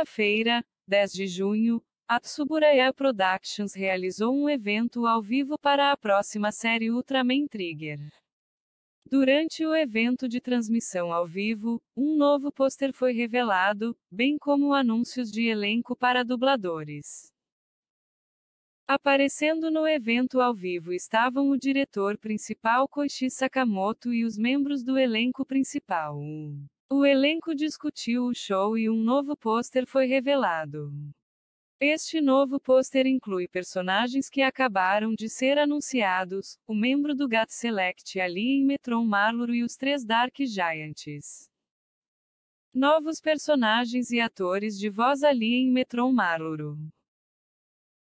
quinta-feira, 10 de junho, a Tsuburaya Productions realizou um evento ao vivo para a próxima série Ultraman Trigger. Durante o evento de transmissão ao vivo, um novo pôster foi revelado, bem como anúncios de elenco para dubladores. Aparecendo no evento ao vivo estavam o diretor principal Koichi Sakamoto e os membros do elenco principal. O elenco discutiu o show e um novo pôster foi revelado. Este novo pôster inclui personagens que acabaram de ser anunciados, o membro do Gat Select ali em Metron Marluro e os três Dark Giants. Novos personagens e atores de voz ali em Metron Marluro.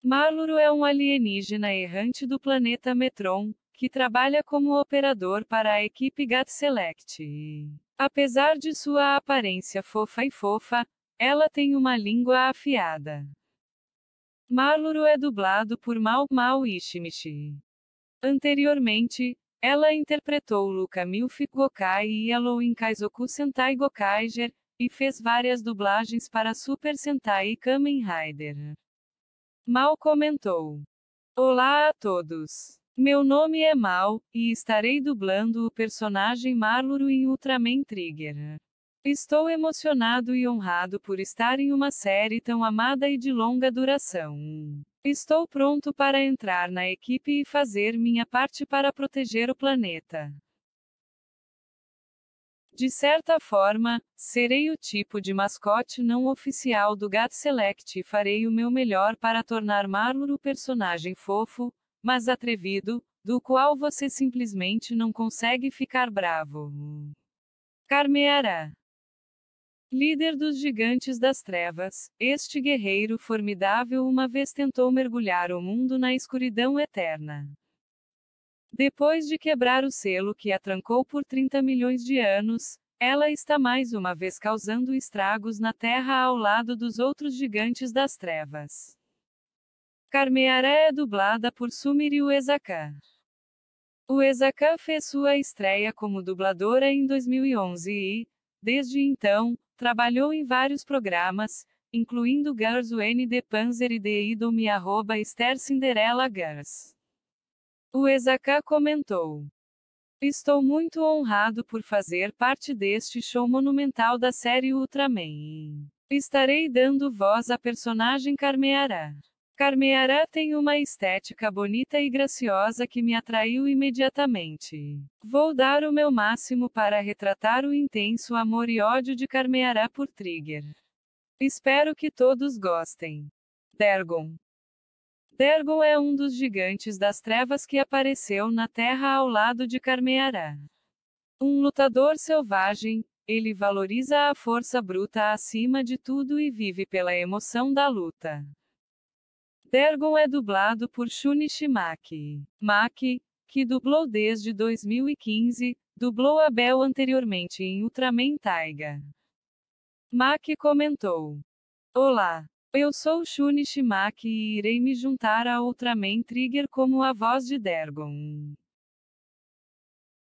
Marluro é um alienígena errante do planeta Metron, que trabalha como operador para a equipe Gat Select. Apesar de sua aparência fofa e fofa, ela tem uma língua afiada. Marluro é dublado por Mal Mal Ishimichi. Anteriormente, ela interpretou Luka Milf Gokai e Yellow em Kaizoku Sentai Gokaiger, e fez várias dublagens para Super Sentai e Kamen Rider. Mal comentou: Olá a todos. Meu nome é Mal, e estarei dublando o personagem Marluro em Ultraman Trigger. Estou emocionado e honrado por estar em uma série tão amada e de longa duração. Estou pronto para entrar na equipe e fazer minha parte para proteger o planeta. De certa forma, serei o tipo de mascote não oficial do Gat Select e farei o meu melhor para tornar Marlor o personagem fofo, mas atrevido, do qual você simplesmente não consegue ficar bravo. Carmeara Líder dos gigantes das trevas, este guerreiro formidável uma vez tentou mergulhar o mundo na escuridão eterna. Depois de quebrar o selo que a trancou por 30 milhões de anos, ela está mais uma vez causando estragos na Terra ao lado dos outros gigantes das trevas. Carmeara é dublada por Sumiri Uesaka. Uesaka fez sua estreia como dubladora em 2011 e, desde então, Trabalhou em vários programas, incluindo Girls When the Panzer e The Idol arroba Esther Cinderella Girls. O Ezaka comentou. Estou muito honrado por fazer parte deste show monumental da série Ultraman. Estarei dando voz à personagem Carmeara. Carmeara tem uma estética bonita e graciosa que me atraiu imediatamente. Vou dar o meu máximo para retratar o intenso amor e ódio de Carmeara por Trigger. Espero que todos gostem. Dergon. Dergon é um dos gigantes das trevas que apareceu na Terra ao lado de Carmeara. Um lutador selvagem, ele valoriza a força bruta acima de tudo e vive pela emoção da luta. Dergon é dublado por Shunichi Maki. Maki, que dublou desde 2015, dublou a Bell anteriormente em Ultraman Taiga. Maki comentou: Olá, eu sou Shunichi Maki e irei me juntar a Ultraman Trigger como a voz de Dergon.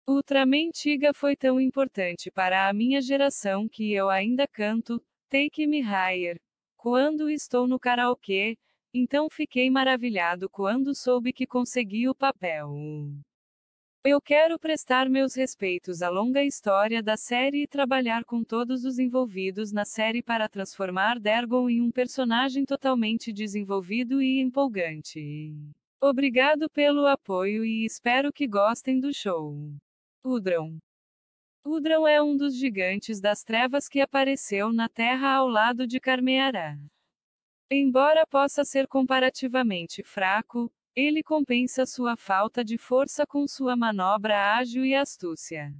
Ultraman Tiga foi tão importante para a minha geração que eu ainda canto Take Me Higher quando estou no karaokê então fiquei maravilhado quando soube que consegui o papel. Eu quero prestar meus respeitos à longa história da série e trabalhar com todos os envolvidos na série para transformar Dergon em um personagem totalmente desenvolvido e empolgante. Obrigado pelo apoio e espero que gostem do show. Udron. Udron é um dos gigantes das trevas que apareceu na Terra ao lado de Carmeara. Embora possa ser comparativamente fraco, ele compensa sua falta de força com sua manobra ágil e astúcia.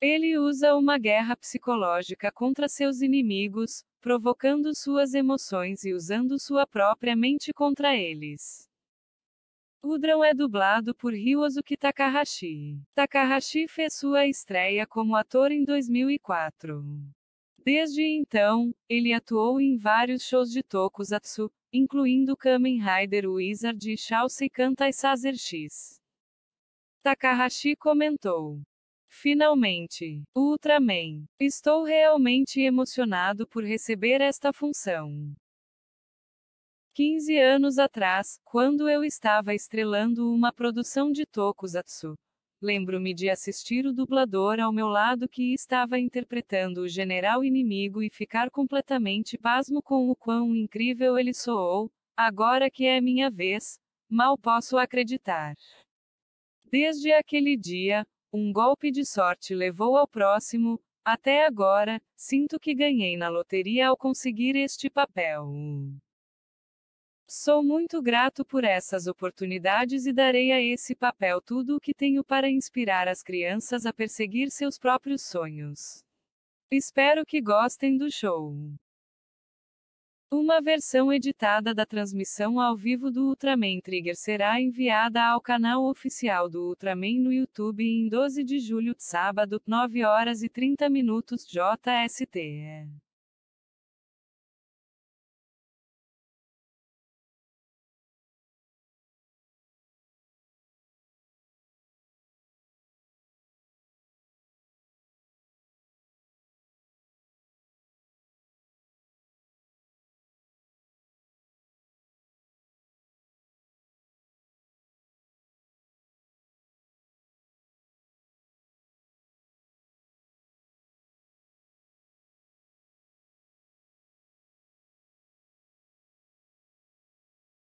Ele usa uma guerra psicológica contra seus inimigos, provocando suas emoções e usando sua própria mente contra eles. Udron é dublado por Ryosuke Takahashi. Takahashi fez sua estreia como ator em 2004. Desde então, ele atuou em vários shows de tokusatsu, incluindo Kamen Rider Wizard e Shaosei Kantai Sazer X. Takahashi comentou: Finalmente, Ultraman. Estou realmente emocionado por receber esta função. 15 anos atrás, quando eu estava estrelando uma produção de Tokusatsu, lembro-me de assistir o dublador ao meu lado que estava interpretando o general inimigo e ficar completamente pasmo com o quão incrível ele soou. Agora que é minha vez, mal posso acreditar. Desde aquele dia, um golpe de sorte levou ao próximo, até agora, sinto que ganhei na loteria ao conseguir este papel. Sou muito grato por essas oportunidades e darei a esse papel tudo o que tenho para inspirar as crianças a perseguir seus próprios sonhos. Espero que gostem do show. Uma versão editada da transmissão ao vivo do Ultraman Trigger será enviada ao canal oficial do Ultraman no YouTube em 12 de julho, sábado, 9 horas e 30 minutos JST.